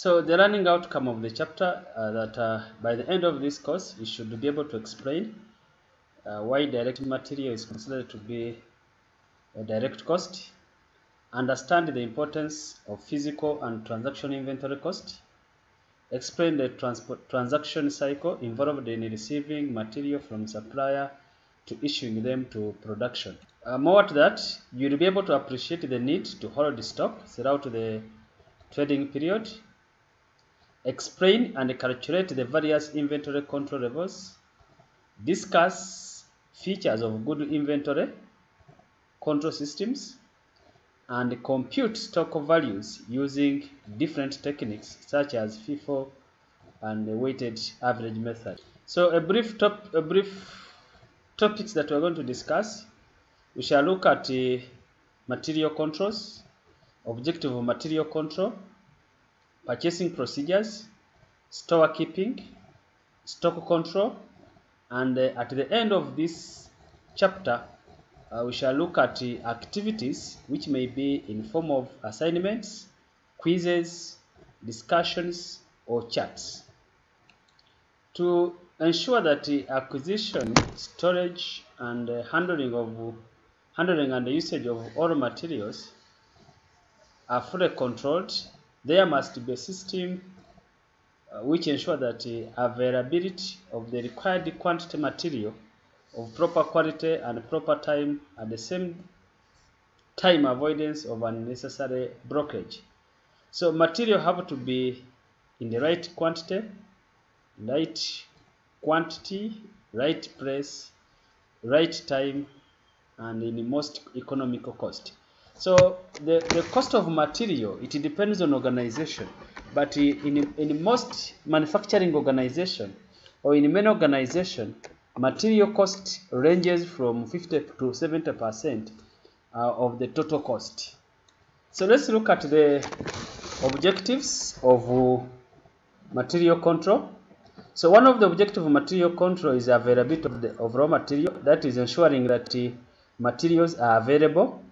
So the learning outcome of the chapter uh, that uh, by the end of this course you should be able to explain uh, why direct material is considered to be a direct cost, understand the importance of physical and transaction inventory cost, explain the transport transaction cycle involved in receiving material from supplier to issuing them to production. Uh, more to that, you'll be able to appreciate the need to hold stock throughout the trading period, explain and calculate the various inventory control levels, discuss features of good inventory control systems, and compute stock values using different techniques such as FIFO and the weighted average method. So a brief top, a brief topics that we're going to discuss, we shall look at uh, material controls, objective of material control, purchasing procedures, store keeping, stock control, and uh, at the end of this chapter, uh, we shall look at uh, activities which may be in form of assignments, quizzes, discussions, or charts. To ensure that the acquisition, storage, and uh, handling of handling and usage of all materials are fully controlled, there must be a system uh, which ensure that the availability of the required quantity material of proper quality and proper time at the same time avoidance of unnecessary blockage. So material have to be in the right quantity, right quantity, right place, right time, and in the most economical cost. So the, the cost of material, it depends on organization. But in, in most manufacturing organization or in many organization, material cost ranges from 50 to 70 percent uh, of the total cost. So let's look at the objectives of uh, material control. So one of the objectives of material control is availability of, the, of raw material. That is ensuring that uh, materials are available.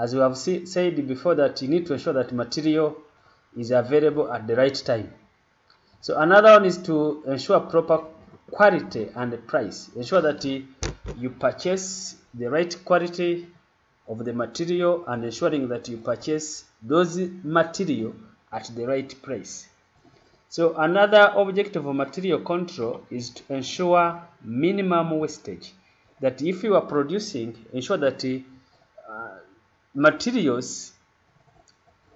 As we have see, said before that you need to ensure that material is available at the right time. So another one is to ensure proper quality and price. Ensure that you purchase the right quality of the material and ensuring that you purchase those material at the right price. So another objective of material control is to ensure minimum wastage. That if you are producing, ensure that materials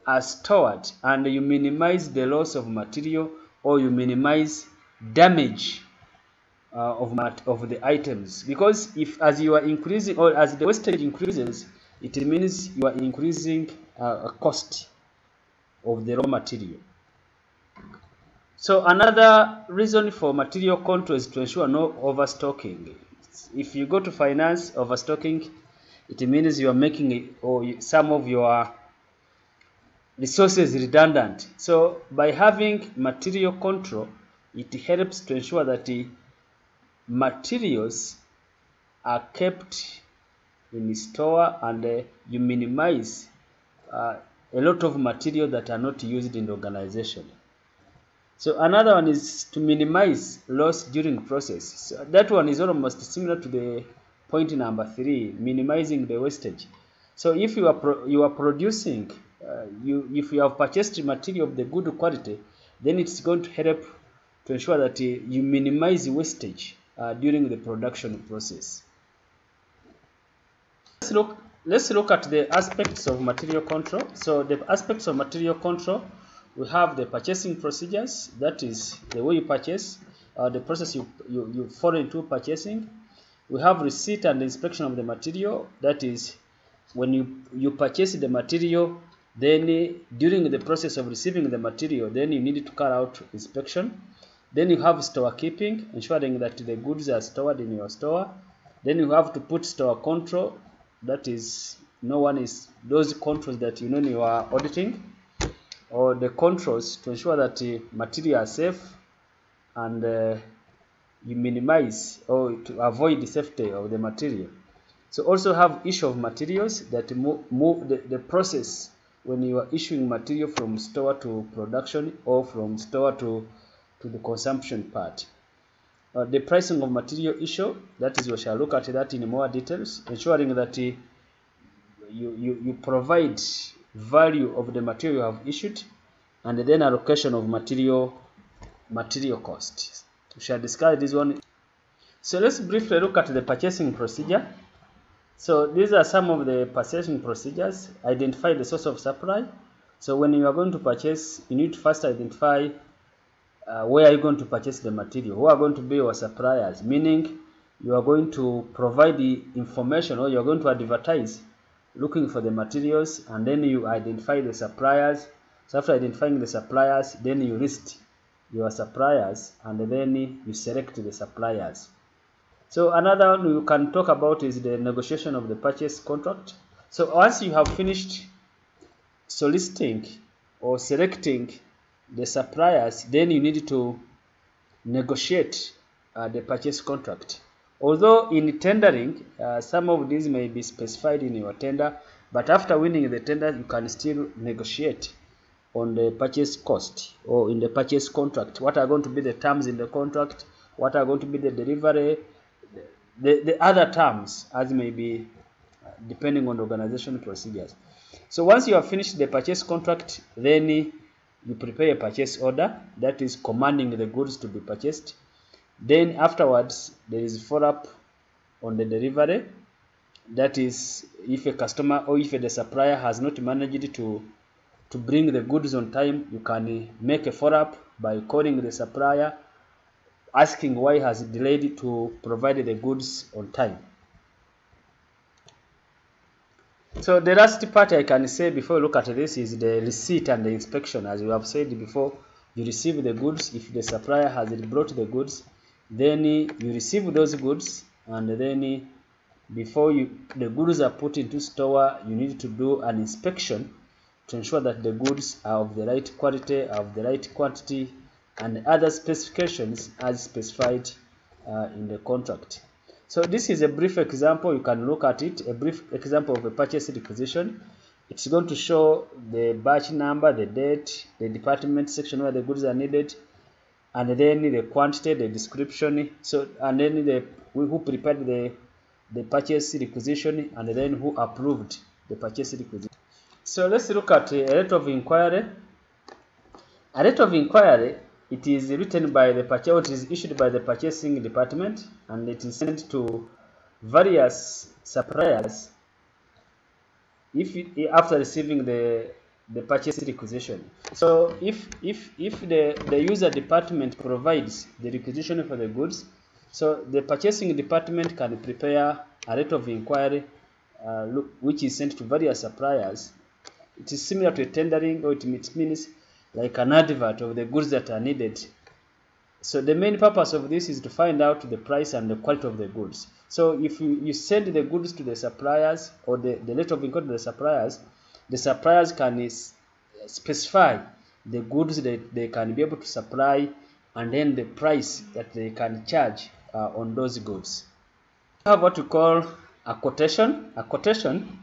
are stored and you minimize the loss of material or you minimize damage uh, of, of the items. Because if as you are increasing or as the wastage increases it means you are increasing uh, a cost of the raw material. So another reason for material control is to ensure no overstocking if you go to finance overstocking it means you are making or some of your resources redundant so by having material control it helps to ensure that the materials are kept in store and uh, you minimize uh, a lot of material that are not used in the organization. So another one is to minimize loss during process. So that one is almost similar to the point number three, minimizing the wastage. So if you are you are producing, uh, you if you have purchased material of the good quality, then it's going to help to ensure that uh, you minimize wastage uh, during the production process. Let's look, let's look at the aspects of material control. So the aspects of material control, we have the purchasing procedures, that is the way you purchase, uh, the process you, you, you follow into purchasing. We have receipt and inspection of the material, that is when you, you purchase the material, then uh, during the process of receiving the material, then you need to carry out inspection. Then you have store keeping, ensuring that the goods are stored in your store. Then you have to put store control, that is, no one is those controls that you know you are auditing, or the controls to ensure that the material are safe and uh, you minimize or to avoid the safety of the material. So also have issue of materials that move, the, the process when you are issuing material from store to production or from store to, to the consumption part. Uh, the pricing of material issue, that is, we shall look at that in more details, ensuring that uh, you, you, you provide value of the material you have issued and then allocation of material material cost. We shall discuss this one. So let's briefly look at the purchasing procedure. So these are some of the purchasing procedures. Identify the source of supply. So when you are going to purchase, you need to first identify uh, where are you going to purchase the material, who are going to be your suppliers, meaning you are going to provide the information or you are going to advertise looking for the materials and then you identify the suppliers. So after identifying the suppliers, then you list your suppliers and then you select the suppliers. So another one you can talk about is the negotiation of the purchase contract. So once you have finished soliciting or selecting the suppliers, then you need to negotiate uh, the purchase contract. Although in tendering, uh, some of these may be specified in your tender, but after winning the tender, you can still negotiate on the purchase cost or in the purchase contract. What are going to be the terms in the contract? What are going to be the delivery? The, the other terms as may be uh, depending on the organization procedures. So once you have finished the purchase contract, then you prepare a purchase order that is commanding the goods to be purchased. Then afterwards, there is follow-up on the delivery. That is, if a customer or if the supplier has not managed to to bring the goods on time, you can eh, make a follow-up by calling the supplier, asking why has delayed to provide the goods on time. So the last part I can say before we look at this is the receipt and the inspection. As we have said before, you receive the goods. If the supplier has brought the goods, then eh, you receive those goods and then eh, before you the goods are put into store, you need to do an inspection to ensure that the goods are of the right quality, of the right quantity, and other specifications as specified uh, in the contract. So this is a brief example. You can look at it. A brief example of a purchase requisition. It's going to show the batch number, the date, the department section where the goods are needed, and then the quantity, the description. So and then the who prepared the the purchase requisition, and then who approved the purchase requisition. So let's look at a letter of inquiry. A letter of inquiry, it is written by the purchase, it is issued by the purchasing department, and it is sent to various suppliers if after receiving the the purchase requisition. So if if if the the user department provides the requisition for the goods, so the purchasing department can prepare a rate of inquiry uh, which is sent to various suppliers it is similar to a tendering or it means like an advert of the goods that are needed. So the main purpose of this is to find out the price and the quality of the goods. So if you, send the goods to the suppliers or the, the letter of inquiry to the suppliers, the suppliers can specify the goods that they can be able to supply and then the price that they can charge uh, on those goods. We have what we call a quotation. A quotation,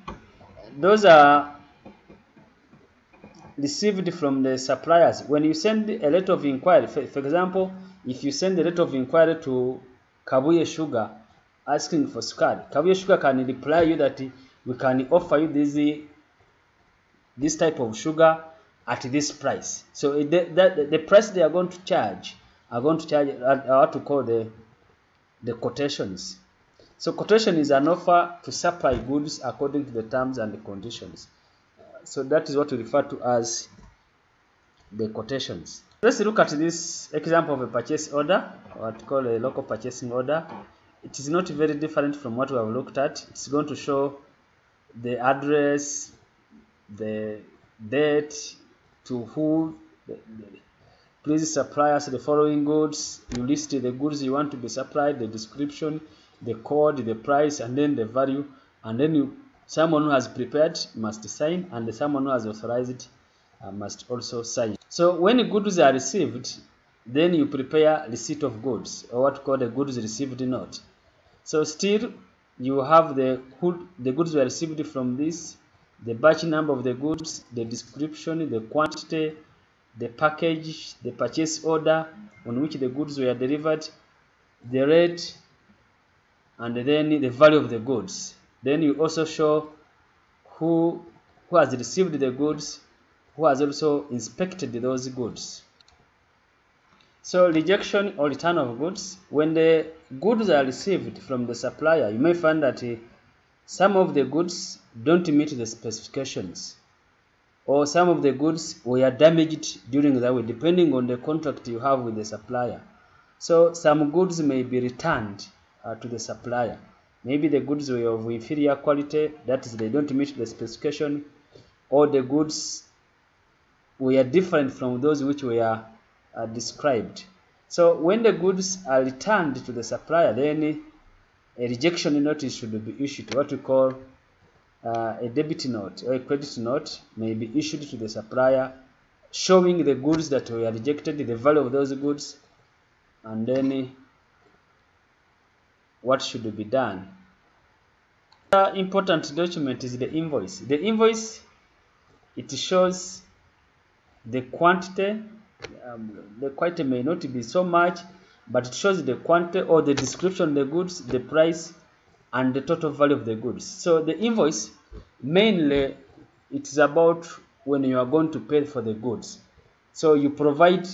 those are received from the suppliers. When you send a letter of inquiry, for, for example, if you send a letter of inquiry to Kabuye Sugar asking for sukari, Kabuye Sugar can reply you that we can offer you this, this type of sugar at this price. So the, the, the price they are going to charge are going to charge what to call the, the quotations. So quotation is an offer to supply goods according to the terms and the conditions. So that is what we refer to as the quotations. Let's look at this example of a purchase order, what call a local purchasing order. It is not very different from what we have looked at. It's going to show the address, the date, to who, please supply us the following goods. You list the goods you want to be supplied, the description, the code, the price, and then the value, and then you Someone who has prepared must sign and someone who has authorized uh, must also sign. So when goods are received, then you prepare receipt of goods or what called a goods received note. So still you have the who, the goods were received from this the batch number of the goods, the description, the quantity, the package, the purchase order on which the goods were delivered, the rate, and then the value of the goods. Then you also show who, who has received the goods, who has also inspected those goods. So rejection or return of goods, when the goods are received from the supplier, you may find that uh, some of the goods don't meet the specifications or some of the goods were damaged during that way depending on the contract you have with the supplier. So some goods may be returned uh, to the supplier. Maybe the goods were of inferior quality, that is they don't meet the specification or the goods were different from those which were uh, described. So when the goods are returned to the supplier, then a rejection notice should be issued, what we call uh, a debit note or a credit note may be issued to the supplier showing the goods that were rejected, the value of those goods, and then what should be done. The important document is the invoice. The invoice, it shows the quantity, um, the quantity may not be so much, but it shows the quantity or the description of the goods, the price, and the total value of the goods. So the invoice, mainly, it is about when you are going to pay for the goods. So you provide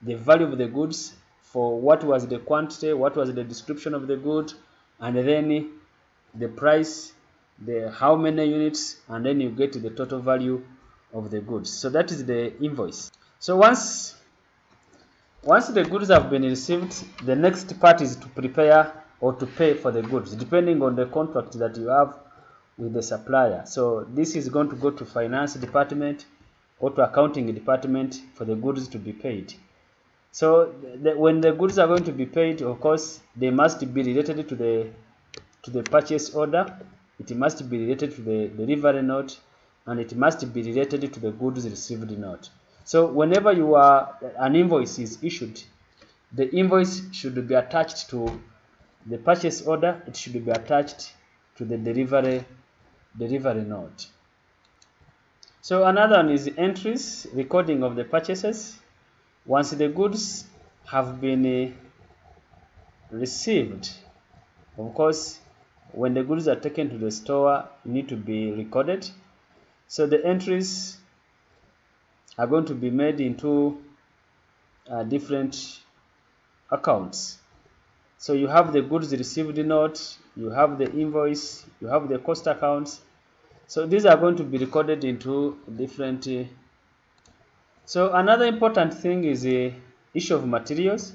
the value of the goods for what was the quantity, what was the description of the good, and then the price, the how many units, and then you get the total value of the goods. So that is the invoice. So once once the goods have been received, the next part is to prepare or to pay for the goods, depending on the contract that you have with the supplier. So this is going to go to finance department or to accounting department for the goods to be paid. So the, when the goods are going to be paid, of course, they must be related to the to the purchase order. It must be related to the delivery note, and it must be related to the goods received note. So whenever you are an invoice is issued, the invoice should be attached to the purchase order. It should be attached to the delivery delivery note. So another one is entries, recording of the purchases. Once the goods have been uh, received, of course, when the goods are taken to the store, need to be recorded. So the entries are going to be made into uh, different accounts. So you have the goods received note, you have the invoice, you have the cost accounts. So these are going to be recorded into different. Uh, so another important thing is the issue of materials.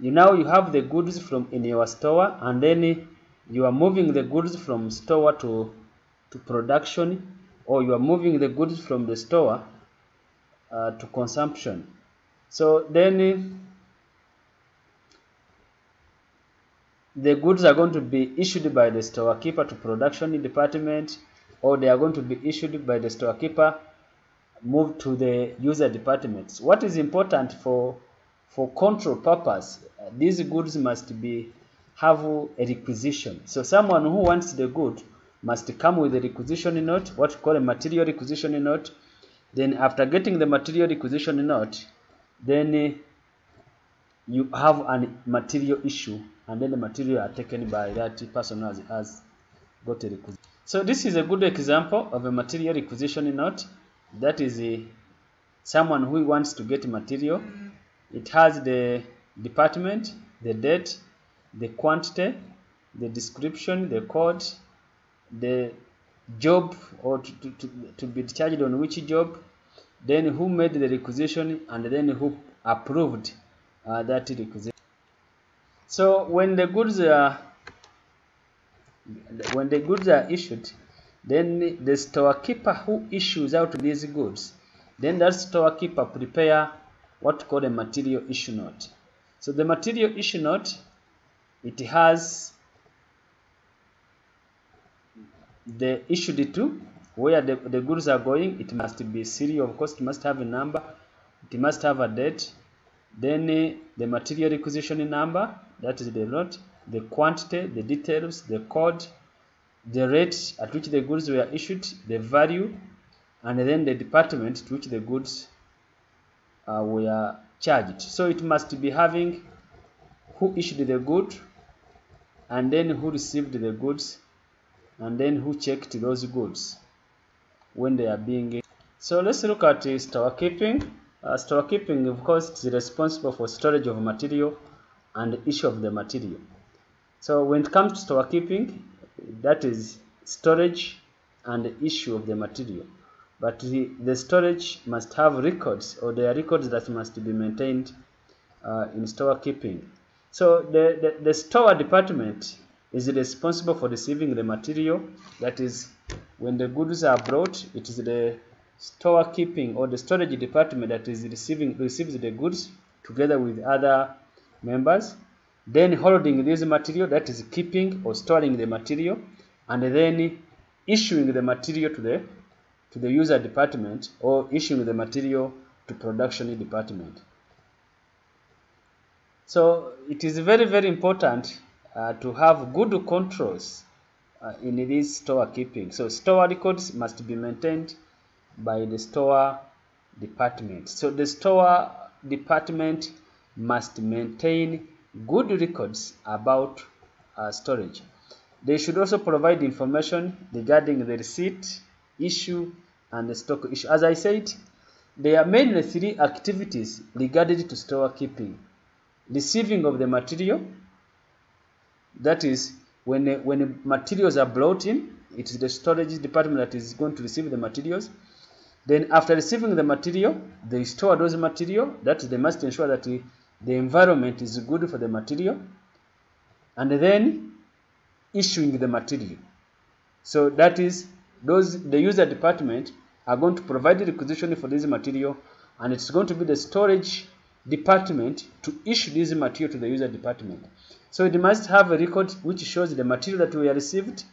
You now you have the goods from in your store, and then you are moving the goods from store to to production, or you are moving the goods from the store uh, to consumption. So then the goods are going to be issued by the storekeeper to production department or they are going to be issued by the storekeeper moved to the user departments. What is important for for control purpose, uh, these goods must be have a requisition. So someone who wants the good must come with a requisition note, what we call a material requisition note. Then after getting the material requisition note, then uh, you have a material issue and then the material are taken by that person who has, has got a requisition. So this is a good example of a material requisition note. That is a, someone who wants to get material. It has the department, the date, the quantity, the description, the code, the job or to, to, to, to be charged on which job, then who made the requisition, and then who approved uh, that requisition. So when the goods are when the goods are issued, then the storekeeper who issues out these goods, then that storekeeper prepare what called a material issue note. So the material issue note, it has the issued to where the, the goods are going. It must be serial, of course. It must have a number. It must have a date. Then uh, the material requisition number, that is the note, the quantity, the details, the code, the rate at which the goods were issued, the value, and then the department to which the goods uh, were charged. So it must be having who issued the good, and then who received the goods, and then who checked those goods when they are being. So let's look at uh, storekeeping. Uh, storekeeping, of course, is responsible for storage of material and issue of the material. So when it comes to storekeeping, that is storage and the issue of the material. But the, the storage must have records or there are records that must be maintained uh, in storekeeping. So the, the, the store department is responsible for receiving the material. That is, when the goods are brought, it is the storekeeping or the storage department that is receiving receives the goods together with other members. Then holding this material, that is keeping or storing the material, and then issuing the material to the to the user department or issuing the material to production department. So it is very, very important uh, to have good controls uh, in this store keeping. So store records must be maintained by the store department. So the store department must maintain good records about uh, storage. They should also provide information regarding the receipt, issue, and the stock issue. As I said, there are mainly three activities regarding to store keeping receiving of the material that is when when materials are brought in it is the storage department that is going to receive the materials then after receiving the material they store those material that they must ensure that the, environment is good for the material and then issuing the material so that is those the user department are going to provide the requisition for this material and it's going to be the storage department to issue this material to the user department. So it must have a record which shows the material that we received,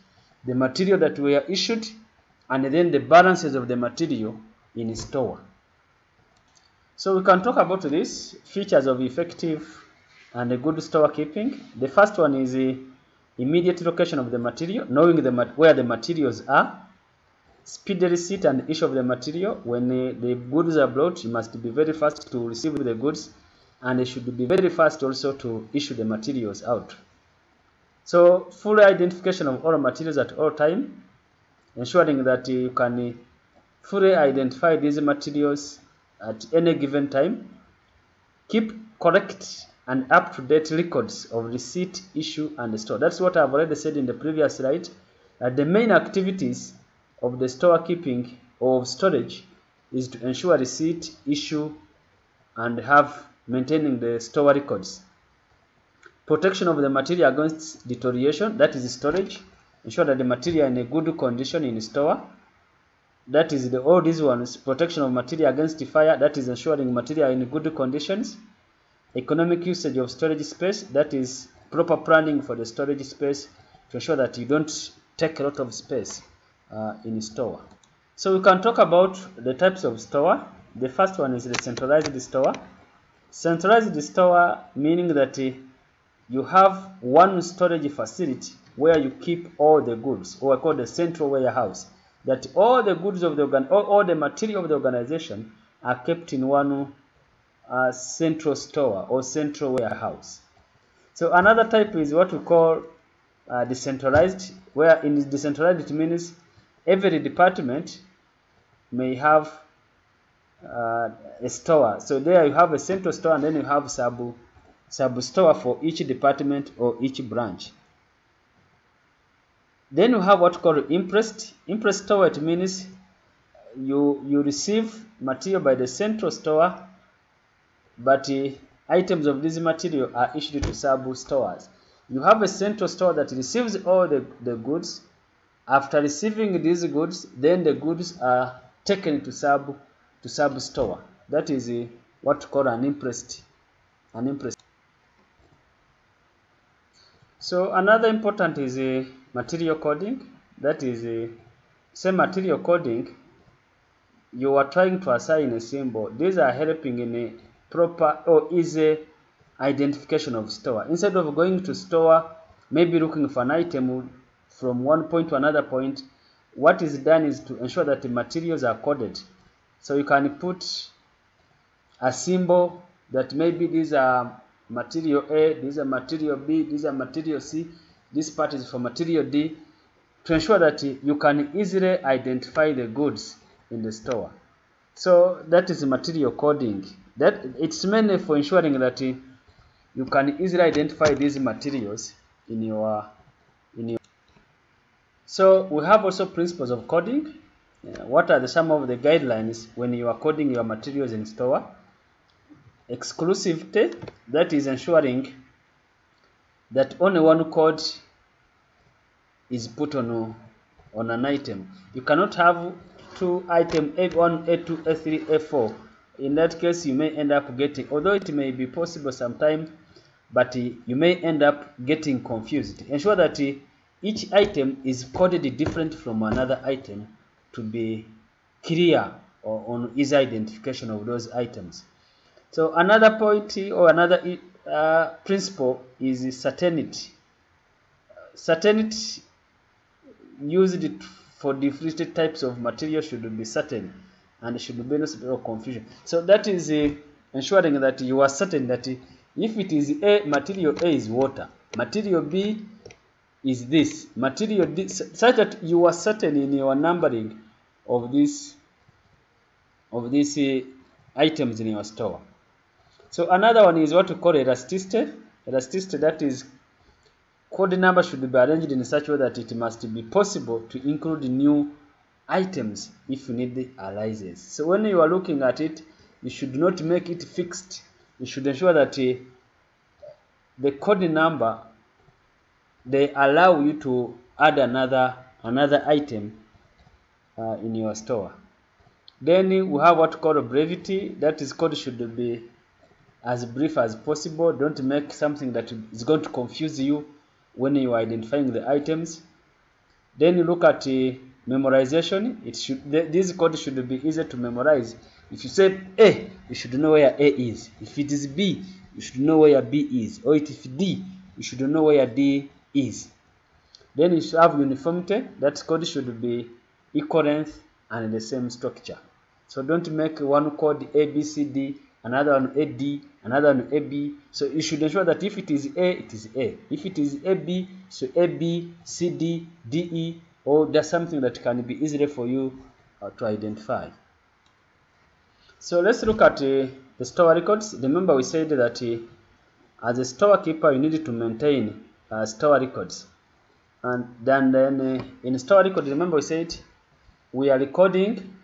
the material that we issued, and then the balances of the material in store. So we can talk about these features of effective and good storekeeping. The first one is the immediate location of the material, knowing the where the materials are. Speedy receipt and issue of the material. When uh, the goods are brought, you must be very fast to receive the goods and you should be very fast also to issue the materials out. So full identification of all materials at all time, ensuring that you can fully identify these materials at any given time. Keep correct and up-to-date records of receipt, issue, and store. That's what I've already said in the previous slide. That the main activities of the storekeeping of storage is to ensure receipt, issue, and have maintaining the store records. Protection of the material against deterioration, that is storage. Ensure that the material in a good condition in store. That is the all these ones. Protection of material against fire, that is ensuring material in good conditions. Economic usage of storage space, that is proper planning for the storage space to ensure that you don't take a lot of space uh, in store. So we can talk about the types of store. The first one is the centralized store. Centralized store meaning that uh, you have one storage facility where you keep all the goods, or called the central warehouse. That all the goods of the organ, all, all the material of the organization are kept in one uh, central store or central warehouse. So another type is what we call uh, decentralized, where in decentralized it means every department may have uh, a store. So there you have a central store and then you have sub sub store for each department or each branch. Then you have what called imprest. Imprest store it means you you receive material by the central store, but uh, items of this material are issued to sub stores. You have a central store that receives all the, the goods. After receiving these goods, then the goods are taken to sub to sub store. That is uh, what called an imprest an imprest. So another important is a material coding. That is uh, a say material coding. You are trying to assign a symbol. These are helping in a proper or easy identification of store. Instead of going to store, maybe looking for an item from one point to another point, what is done is to ensure that the materials are coded. So you can put a symbol that maybe these are material A, these are material B, these are material C, this part is for material D, to ensure that you can easily identify the goods in the store. So that is material coding. That it's mainly for ensuring that you can easily identify these materials in your in your so we have also principles of coding uh, what are the some of the guidelines when you are coding your materials in store exclusivity that is ensuring that only one code is put on on an item. You cannot have two item a1 a2 a3 a4 in that case you may end up getting although it may be possible sometime but you may end up getting confused. Ensure that each item is coded different from another item to be clear on easy identification of those items. So another point or another uh, principle is certainty certainty used for different types of material should be certain and should be no confusion. So that is uh, ensuring that you are certain that if it is A, material A is water, material B is this, material D, such that you are certain in your numbering of this of these uh, items in your store. So another one is what we call elasticity. Elasticity that is code number should be arranged in such a way that it must be possible to include new items if you need the arises. So when you are looking at it, you should not make it fixed. You should ensure that uh, the code number they allow you to add another another item uh, in your store. Then we have what called brevity. That is code should be as brief as possible. Don't make something that is going to confuse you when you are identifying the items. Then you look at uh, memorization. It should this code should be easy to memorize. If you say A, you should know where A is. If it is B, you should know where B is. Or if D, you should know where D is. Then you should have uniformity. That code should be equal length and the same structure. So don't make one code A, B, C, D, another one AD, another one AB. So you should ensure that if it is A, it is A. If it is AB, so AB, CD, DE, or there's something that can be easily for you uh, to identify. So let's look at uh, the store records. Remember we said that uh, as a storekeeper you need to maintain uh, store records. And then, then uh, in store record, remember we said we are recording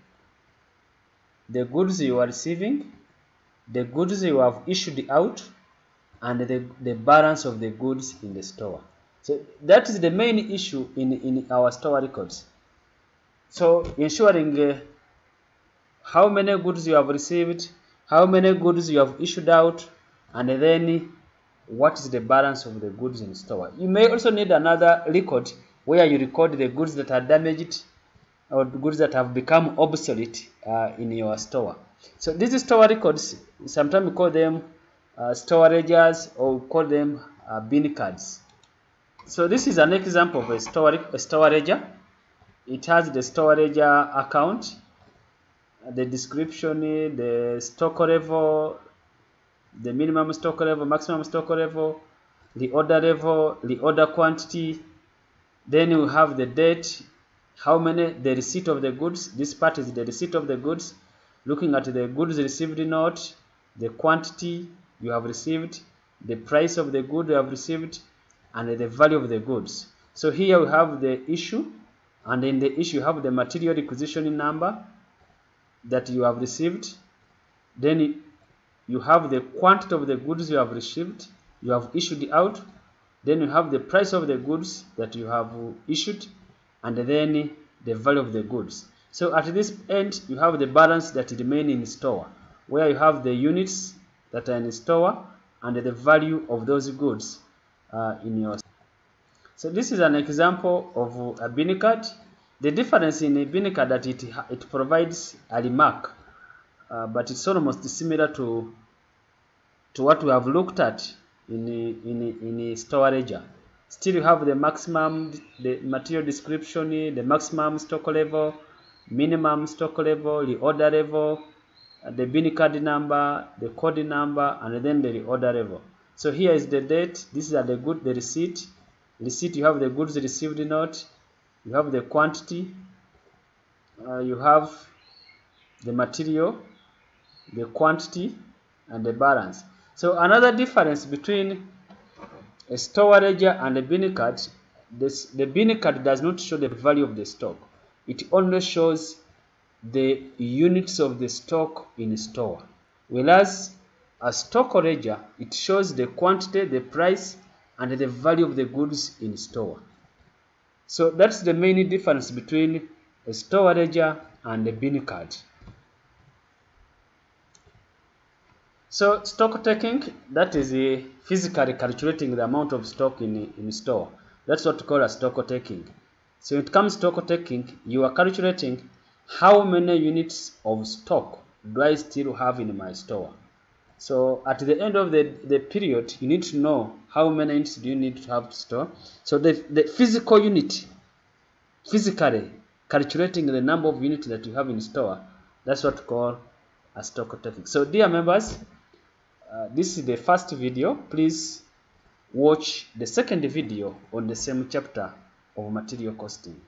the goods you are receiving, the goods you have issued out, and the, the balance of the goods in the store. So that is the main issue in, in our store records. So ensuring uh, how many goods you have received, how many goods you have issued out, and then what is the balance of the goods in store. You may also need another record where you record the goods that are damaged or goods that have become obsolete uh, in your store. So these store records, sometimes we call them uh, store ledgers or we call them uh, bin cards. So this is an example of a store, a store. It has the store ledger account, the description, the stock level, the minimum stock level, maximum stock level, the order level, the order quantity. Then you have the date, how many, the receipt of the goods. This part is the receipt of the goods. Looking at the goods received note, the quantity you have received, the price of the good you have received, and the value of the goods. So here we have the issue, and in the issue you have the material requisition number that you have received. Then you have the quantity of the goods you have received, you have issued out, then you have the price of the goods that you have issued, and then the value of the goods. So at this end, you have the balance that remain in store, where you have the units that are in store and the value of those goods uh, in your. So this is an example of a bin card. The difference in a bin card that it it provides a remark uh, but it's almost similar to to what we have looked at in in in store ledger. Still you have the maximum, the material description, the maximum stock level, minimum stock level, reorder level, the bin card number, the code number, and then the reorder level. So here is the date. These are the good, the receipt. Receipt, you have the goods received note, you have the quantity, uh, you have the material, the quantity, and the balance. So another difference between a store ledger and a bin card, this, the bin card does not show the value of the stock. It only shows the units of the stock in store. Whereas a stock ledger, it shows the quantity, the price, and the value of the goods in store. So that's the main difference between a store ledger and a bin card. So stock taking, that is uh, physically calculating the amount of stock in, in store. That's what we call a stock taking. So when it comes to stock taking, you are calculating how many units of stock do I still have in my store. So at the end of the, the period, you need to know how many units do you need to have to store. So the, the physical unit, physically calculating the number of units that you have in store, that's what we call a stock taking. So dear members, uh, this is the first video. Please watch the second video on the same chapter of material costing.